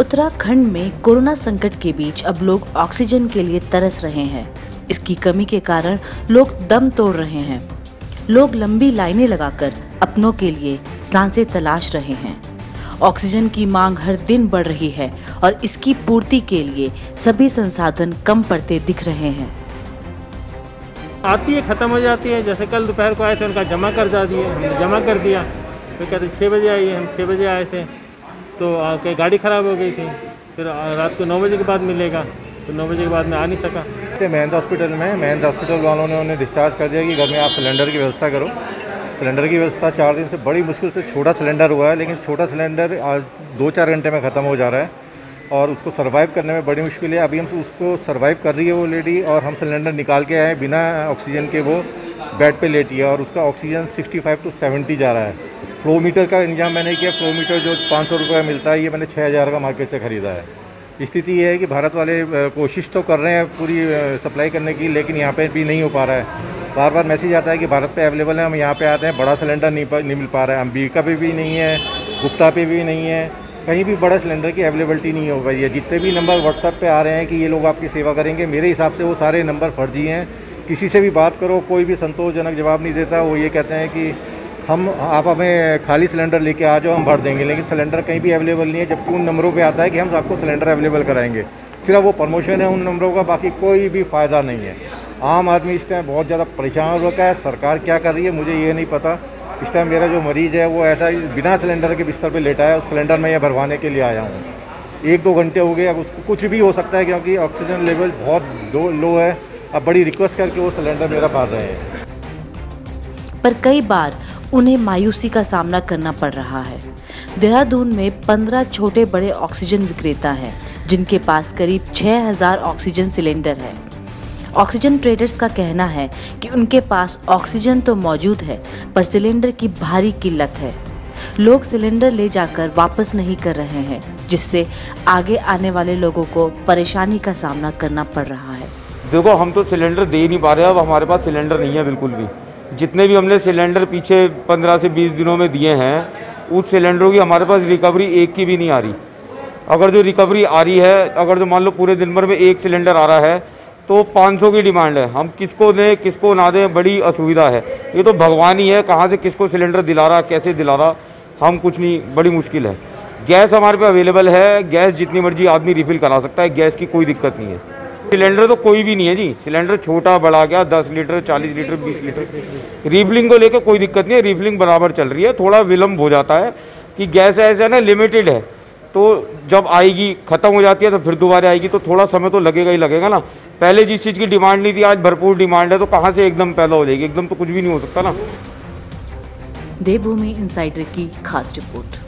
उत्तराखंड में कोरोना संकट के बीच अब लोग ऑक्सीजन के लिए तरस रहे हैं। इसकी कमी के कारण लोग दम तोड़ रहे हैं। लोग लंबी लाइनें लगाकर अपनों के लिए साँसें तलाश रहे हैं। ऑक्सीजन की मांग हर दिन बढ़ रही है और इसकी पूर्ति के लिए सभी संसाधन कम पड़ते दिख रहे हैं। आती है, ख़त्म हो जाती है। जैसे कल दोपहर को आए थे, उनका जमा कर जा दिए हमने जमा कर दिया। फिर कहते छः बजे आइए हम छः बजे आए थे। तो आके गाड़ी ख़राब हो गई थी। फिर रात को नौ बजे के बाद मिलेगा। तो नौ बजे के बाद मैं आ नहीं सका। थे महंद हॉस्पिटल में, महंद हॉस्पिटल वालों ने उन्हें डिस्चार्ज कर दिया कि घर में आप सिलेंडर की व्यवस्था करो। सिलेंडर की व्यवस्था चार दिन से बड़ी मुश्किल से छोटा सिलेंडर हुआ है, लेकिन छोटा सिलेंडर आज दो चार घंटे में ख़त्म हो जा रहा है और उसको सरवाइव करने में बड़ी मुश्किल है। अभी हम उसको सरवाइव कर रही है वो लेडी और हम सिलेंडर निकाल के आए बिना ऑक्सीजन के वो। बेड पे लेटी है और उसका ऑक्सीजन 65 टू 70 जा रहा है। फ्लो मीटर का इंतज़ाम मैंने किया फ्लो मीटर जो पाँच सौ रुपये मिलता है, ये मैंने छः हज़ार का मार्केट से ख़रीदा है। स्थिति ये है कि भारत वाले कोशिश तो कर रहे हैं पूरी सप्लाई करने की, लेकिन यहाँ पे भी नहीं हो पा रहा है। बार बार मैसेज आता है कि भारत पे अवेलेबल है, हम यहाँ पे आते हैं, बड़ा सिलेंडर नहीं नहीं मिल पा रहा है। अम्बिका पे भी नहीं है, गुप्ता पे भी नहीं है, कहीं भी बड़ा सिलेंडर की अवेलेबिलिटी नहीं हो पाई है। जितने भी नंबर व्हाट्सएप पे आ रहे हैं कि ये लोग आपकी सेवा करेंगे, मेरे हिसाब से वो सारे नंबर फर्जी हैं। किसी से भी बात करो, कोई भी संतोषजनक जवाब नहीं देता, वो ये कहते हैं कि हम, आप हमें खाली सिलेंडर लेके आ जाओ, हम भर देंगे। लेकिन सिलेंडर कहीं भी अवेलेबल नहीं है, जबकि उन नंबरों पे आता है कि हम आपको सिलेंडर अवेलेबल कराएँगे। सिर्फ़ वो प्रमोशन है उन नंबरों का, बाकी कोई भी फ़ायदा नहीं है। आम आदमी इस टाइम बहुत ज़्यादा परेशान हो रखा है, सरकार क्या कर रही है मुझे ये नहीं पता। इस टाइम मेरा जो मरीज़ है, वो ऐसा बिना सिलेंडर के बिस्तर पर लेटा है, उस सिलेंडर में यह भरवाने के लिए आया हूँ। एक दो घंटे हो गए, अब उसको कुछ भी हो सकता है, क्योंकि ऑक्सीजन लेवल बहुत लो लो है। अब बड़ी रिक्वेस्ट करके वो सिलेंडर मेरा भर रहे हैं। पर कई बार उन्हें मायूसी का सामना करना पड़ रहा है। देहरादून में पंद्रह छोटे बड़े ऑक्सीजन विक्रेता हैं, जिनके पास करीब 6000 ऑक्सीजन सिलेंडर है। ऑक्सीजन ट्रेडर्स का कहना है कि उनके पास ऑक्सीजन तो मौजूद है, पर सिलेंडर की भारी किल्लत है। लोग सिलेंडर ले जाकर वापस नहीं कर रहे हैं, जिससे आगे आने वाले लोगों को परेशानी का सामना करना पड़ रहा है। देखो, हम तो सिलेंडर दे नहीं पा रहे, अब हमारे पास सिलेंडर नहीं है बिल्कुल भी। जितने भी हमने सिलेंडर पीछे पंद्रह से बीस दिनों में दिए हैं, उस सिलेंडरों की हमारे पास रिकवरी एक की भी नहीं आ रही। अगर जो रिकवरी आ रही है, अगर जो मान लो पूरे दिन भर में एक सिलेंडर आ रहा है तो 500 की डिमांड है। हम किसको दें, किसको ना दें, बड़ी असुविधा है। ये तो भगवान ही है, कहाँ से किसको सिलेंडर दिला रहा, कैसे दिला रहा, हम कुछ नहीं, बड़ी मुश्किल है। गैस हमारे पे अवेलेबल है, गैस जितनी मर्ज़ी आदमी रिफिल करा सकता है, गैस की कोई दिक्कत नहीं है। सिलेंडर तो कोई भी नहीं है जी। सिलेंडर छोटा, बड़ा गया, दस लीटर, चालीस लीटर, बीस लीटर। रिफिलिंग को लेकर कोई दिक्कत नहीं है, रिफिलिंग बराबर चल रही है। थोड़ा विलम्ब हो जाता है कि गैस ऐसा ना लिमिटेड है। तो जब आएगी, ख़त्म हो जाती है तो फिर दोबारा आएगी। तो थोड़ा समय तो लगेगा ही लगेगा ना। पहले जिस चीज़ की डिमांड नहीं थी, आज भरपूर डिमांड है तो कहाँ से एकदम पैदा हो जाएगी? एकदम तो कुछ भी नहीं हो सकता ना। देवभूमि इंसाइडर की खास रिपोर्ट